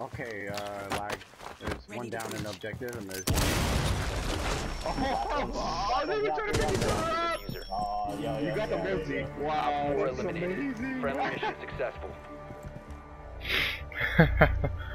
Okay, uh, like, there's Ready one down in objective, and there's Oh, oh, they were trying to make each other up. Oh, yeah, yeah, You got yeah, the multi. Yeah, yo. Wow, Four that's eliminated. amazing. Friendly mission successful.